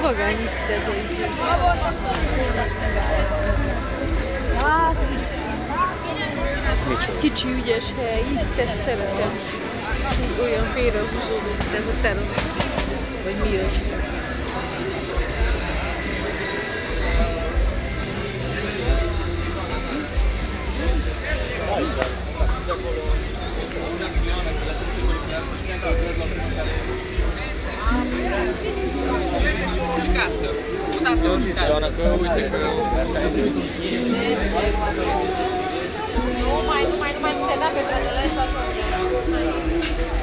Vagány itt ez egy. Micsoda? Kicsi ügyes hely, itt ezt szeretem. És olyan félrehúzódó, mint ez a terasz. Vagy mi az? de o zi, Ioana, că uite că așa e. Nu mai, nu mai, nu mai se da pe granulări sau așa.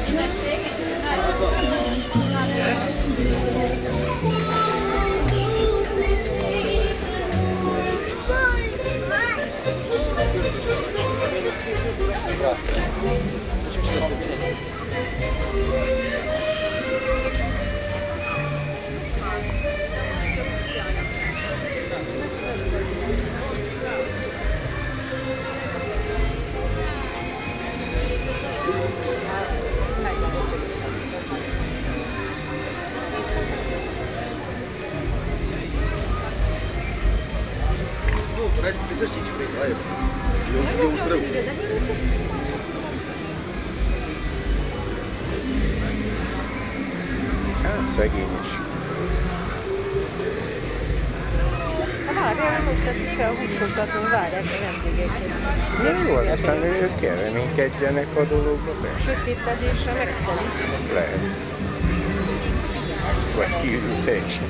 Cine știe că Guys, eserciti pure não live. Io eu devo mostrare uno. Ah, seguimos. Várj, most Não, fel húsokat, várják a vendégeket. Não aztán ők keleménykedjenek a dologba be. Sötétedésre megtelik. Lehet. Vagy kiül teljesen.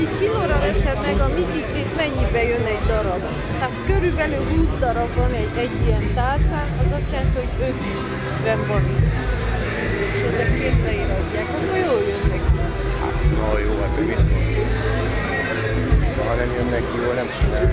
így kilóra veszed meg a mitiklit, mennyibe jön egy darab. Hát körülbelül 20 darab van egy, egy ilyen tálcán, az azt jelenti, hogy 50 van. És ezek két lejére adják, akkor jól jönnek. Na jó, hát ő mit mond? Ha nem jönnek jól, nem csinál.